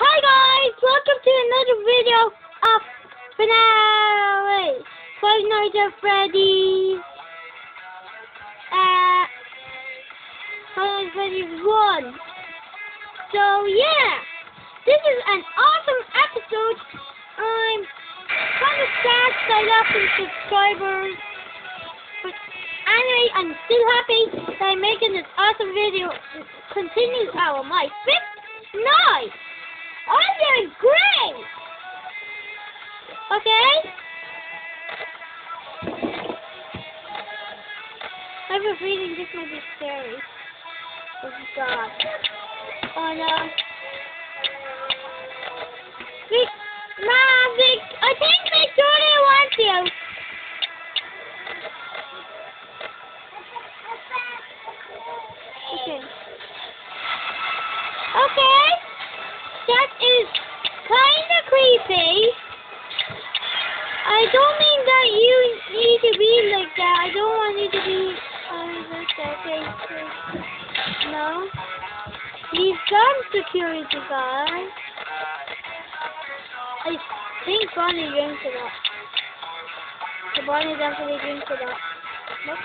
Hi guys, welcome to another video of finale Five Nights at Freddy's. Uh, Five Nights at Freddy's one. So yeah, this is an awesome episode. I'm kind of sad that I lost some subscribers. But anyway, I'm still happy that I'm making this awesome video. Continues our oh, my fifth night. I'm doing great. Okay. I have a feeling this might be scary. Oh God. Oh no. Nah, Vic. I think Victoria wants you. Don't mean that you need to be like that. I don't want you to be uh, like that. Okay. No. He's done security guard. I think Bonnie drinks a lot. The Bonnie definitely drinks a lot. Nope.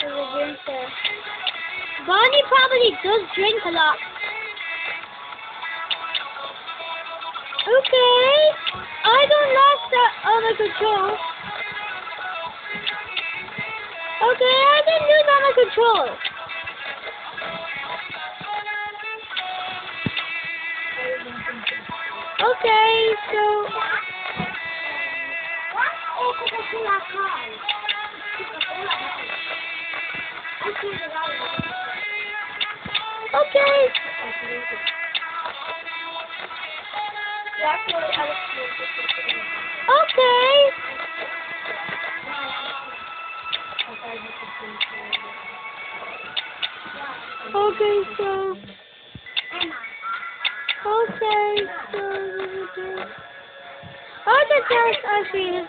There's a drink there. Bonnie probably does drink a lot. Okay. I don't lost that under control. Okay, I didn't lose under control. Okay, so okay. Okay. Okay, so. Okay, so. Oh, the test actually is.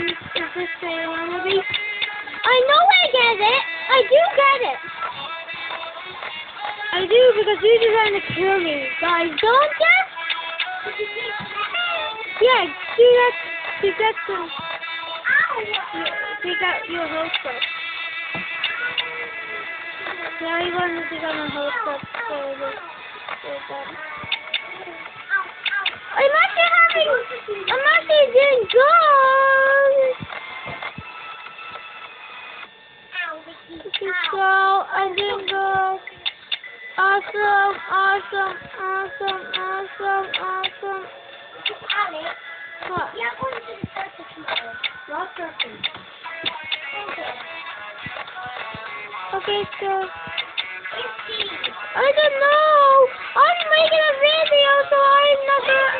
the Freddy. Is I be? I know I get it. I do get it. I do because you're just trying to kill me, guys. Don't get. Yeah, do that to get some. Take out your host up. Now you want to take out my host up. So this, so that. Awesome, awesome, awesome, awesome, awesome. What? Yeah, only Okay, so I don't know. I'm making a video, so I'm not gonna.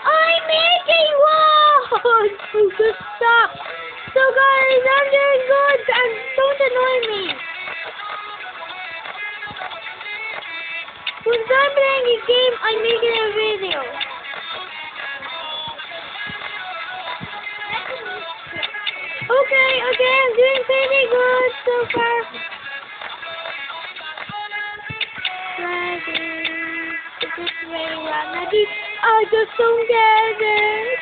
I'm making one. Just stop. So guys, I'm doing good, and don't annoy me. A game, I'm making a video. Okay, okay, I'm doing pretty good so far. Is this very Randy? I just don't get it.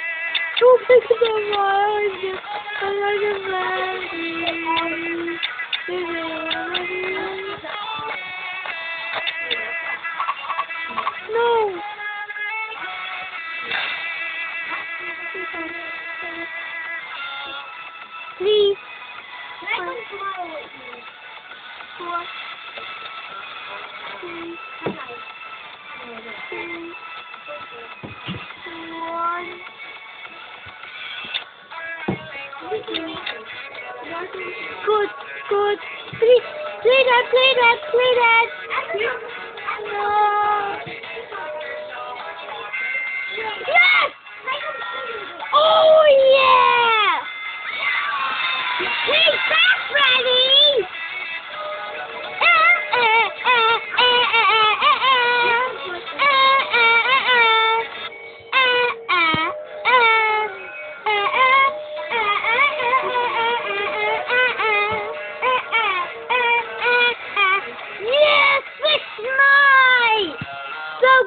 Don't think of Good, good. Please, play that, play that, play that. No.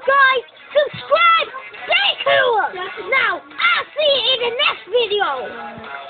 guys, subscribe, stay cool! Now, I'll see you in the next video!